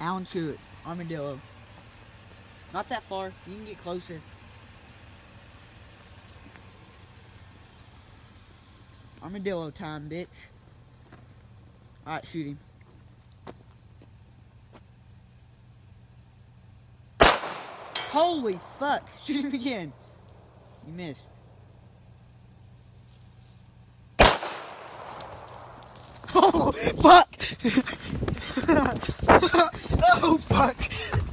Allan Truitt, armadillo. Not that far. You can get closer. Armadillo time, bitch. Alright, shoot him. Holy fuck! Shoot him again. You missed. Oh, fuck!